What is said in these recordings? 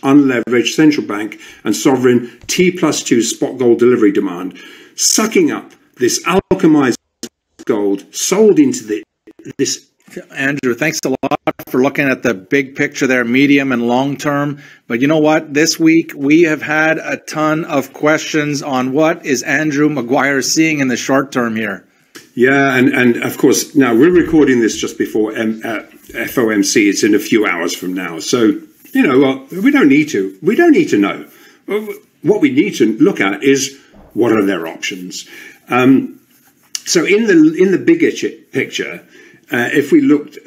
unleveraged central bank and sovereign T plus two spot gold delivery demand, sucking up this alchemized gold sold into the this Andrew, thanks a lot for looking at the big picture there, medium and long term. But you know what? This week we have had a ton of questions on what is Andrew Maguire seeing in the short term here. Yeah, and, and of course, now we're recording this just before M, uh, FOMC. It's in a few hours from now. So, you know, well, we don't need to. We don't need to know. What we need to look at is what are their options. Um, so, in the in the bigger picture, uh, if we looked,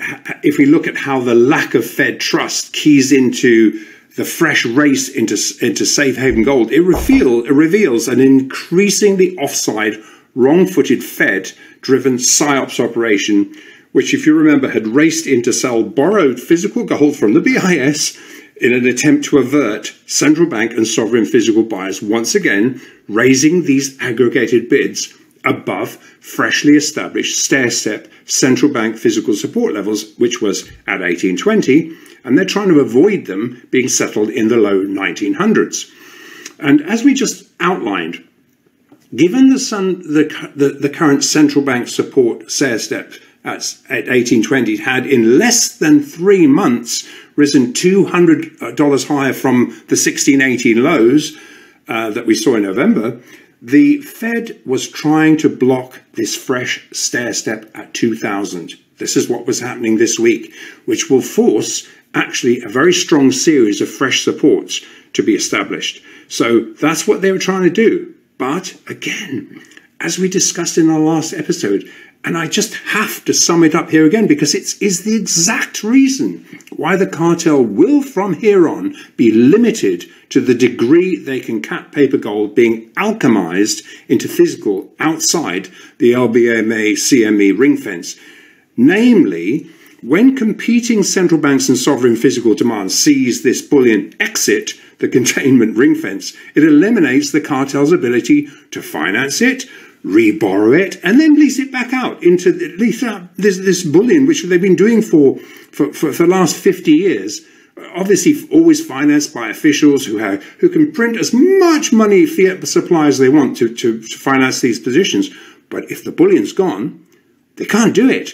if we look at how the lack of Fed trust keys into the fresh race into into safe haven gold, it reveal it reveals an increasingly offside, wrong-footed Fed-driven psyops operation, which, if you remember, had raced in to sell borrowed physical gold from the BIS in an attempt to avert central bank and sovereign physical buyers once again raising these aggregated bids above freshly established stair-step central bank physical support levels, which was at 1820, and they're trying to avoid them being settled in the low 1900s. And as we just outlined, given the, sun, the, the, the current central bank support stair-step at, at 1820 had in less than three months risen $200 higher from the 1618 lows uh, that we saw in November, the Fed was trying to block this fresh stair step at 2000. This is what was happening this week, which will force actually a very strong series of fresh supports to be established. So that's what they were trying to do. But again, as we discussed in our last episode, and I just have to sum it up here again because it is the exact reason why the cartel will from here on be limited to the degree they can cap paper gold being alchemized into physical outside the LBMA CME ring fence. Namely, when competing central banks and sovereign physical demand sees this bullion exit the containment ring fence, it eliminates the cartel's ability to finance it, reborrow it, and then lease it back out into lease out this, this bullion, which they've been doing for, for, for, for the last 50 years. Obviously, always financed by officials who have who can print as much money fiat supply as they want to, to, to finance these positions. But if the bullion's gone, they can't do it.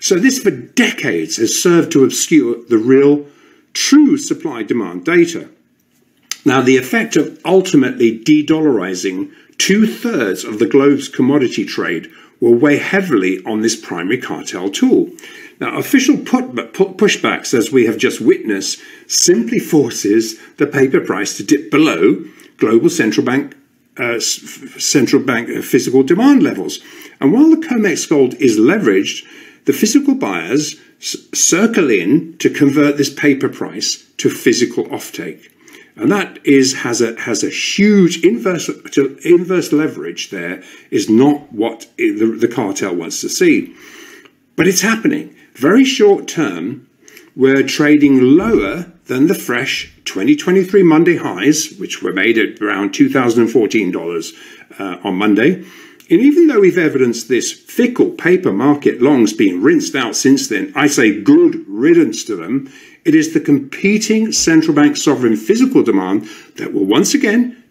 So this, for decades, has served to obscure the real, true supply-demand data. Now, the effect of ultimately de-dollarizing two thirds of the globe's commodity trade will weigh heavily on this primary cartel tool. Now, official pushbacks, as we have just witnessed, simply forces the paper price to dip below global central bank uh, central bank physical demand levels. And while the COMEX gold is leveraged, the physical buyers circle in to convert this paper price to physical offtake and that is has a has a huge inverse inverse leverage. There is not what the, the cartel wants to see, but it's happening. Very short term, we're trading lower than the fresh 2023 Monday highs, which were made at around $2,014 uh, on Monday. And even though we've evidenced this fickle paper market longs being rinsed out since then, I say good riddance to them. It is the competing central bank sovereign physical demand that will once again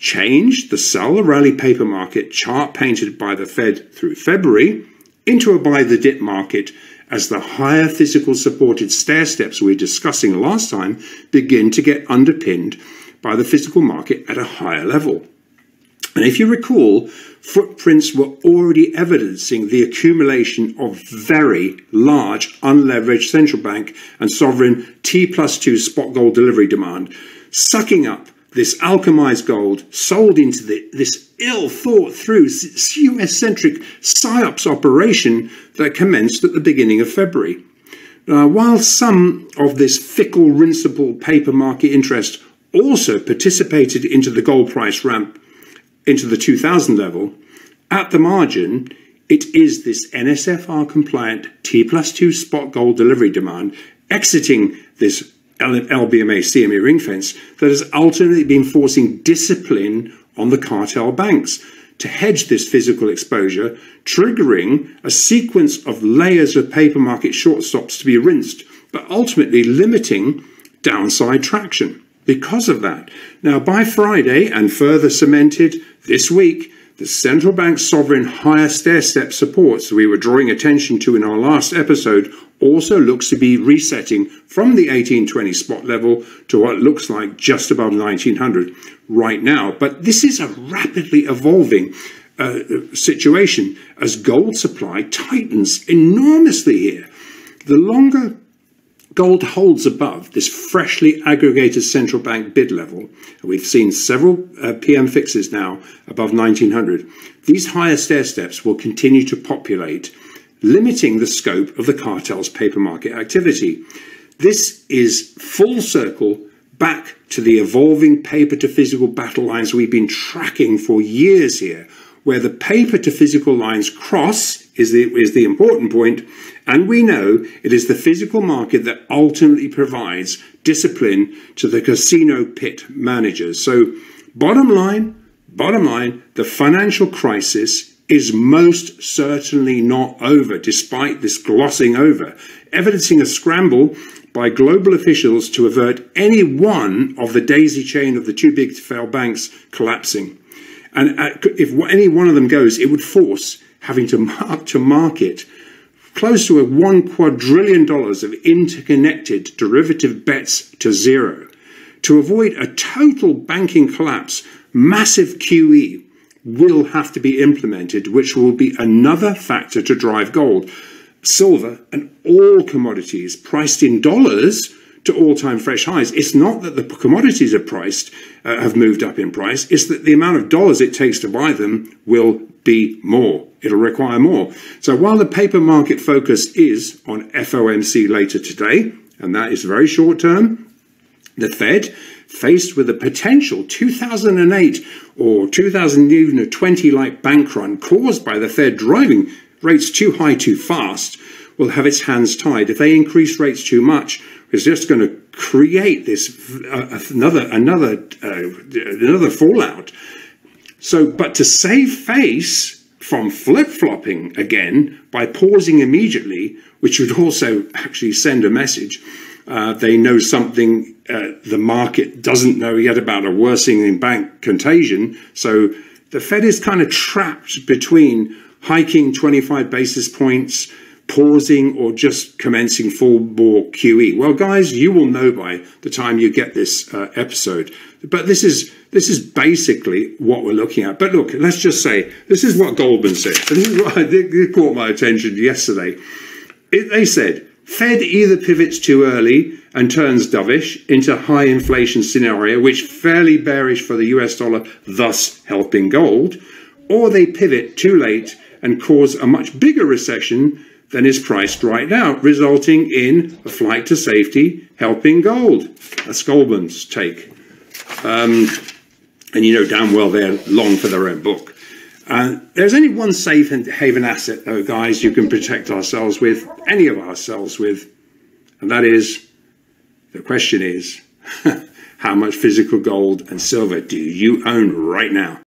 change the sell rally paper market chart painted by the Fed through February into a buy the dip market as the higher physical supported stair steps we were discussing last time begin to get underpinned by the physical market at a higher level. And if you recall, footprints were already evidencing the accumulation of very large unleveraged central bank and sovereign T plus two spot gold delivery demand, sucking up this alchemized gold sold into the, this ill thought through US centric PSYOPs operation that commenced at the beginning of February. Uh, while some of this fickle, rinsable paper market interest also participated into the gold price ramp into the 2000 level, at the margin, it is this NSFR compliant T plus 2 spot gold delivery demand exiting this LBMA CME ring fence that has ultimately been forcing discipline on the cartel banks to hedge this physical exposure, triggering a sequence of layers of paper market short stops to be rinsed, but ultimately limiting downside traction. Because of that. Now, by Friday, and further cemented this week, the central bank sovereign higher stair step supports we were drawing attention to in our last episode also looks to be resetting from the 1820 spot level to what looks like just above 1900 right now. But this is a rapidly evolving uh, situation as gold supply tightens enormously here. The longer Gold holds above this freshly aggregated central bank bid level. And we've seen several uh, PM fixes now above 1900. These higher stair steps will continue to populate, limiting the scope of the cartel's paper market activity. This is full circle back to the evolving paper to physical battle lines we've been tracking for years here, where the paper to physical lines cross is the, is the important point, and we know it is the physical market that ultimately provides discipline to the casino pit managers. So, bottom line, bottom line, the financial crisis is most certainly not over, despite this glossing over, evidencing a scramble by global officials to avert any one of the daisy chain of the too big to fail banks collapsing. And uh, if any one of them goes, it would force having to mark to market close to a one quadrillion dollars of interconnected derivative bets to zero. To avoid a total banking collapse, massive QE will have to be implemented, which will be another factor to drive gold, silver, and all commodities priced in dollars to all-time fresh highs. It's not that the commodities are priced uh, have moved up in price. It's that the amount of dollars it takes to buy them will be more. It'll require more. So while the paper market focus is on FOMC later today, and that is very short term, the Fed, faced with a potential 2008 or 2020 like bank run caused by the Fed driving rates too high too fast, will have its hands tied. If they increase rates too much, it's just going to create this uh, another another uh, another fallout. So, but to save face from flip flopping again by pausing immediately, which would also actually send a message. Uh, they know something uh, the market doesn't know yet about a worsening bank contagion. So the Fed is kind of trapped between hiking 25 basis points pausing or just commencing full bore QE? Well, guys, you will know by the time you get this uh, episode. But this is this is basically what we're looking at. But look, let's just say this is what Goldman said. This is what it caught my attention yesterday. It, they said Fed either pivots too early and turns dovish into high inflation scenario, which fairly bearish for the US dollar, thus helping gold, or they pivot too late and cause a much bigger recession than is priced right now, resulting in a flight to safety, helping gold. That's Goldman's take. Um, and you know damn well they're long for their own book. Uh, there's only one safe haven asset, though, guys, you can protect ourselves with, any of ourselves with, and that is the question is how much physical gold and silver do you own right now?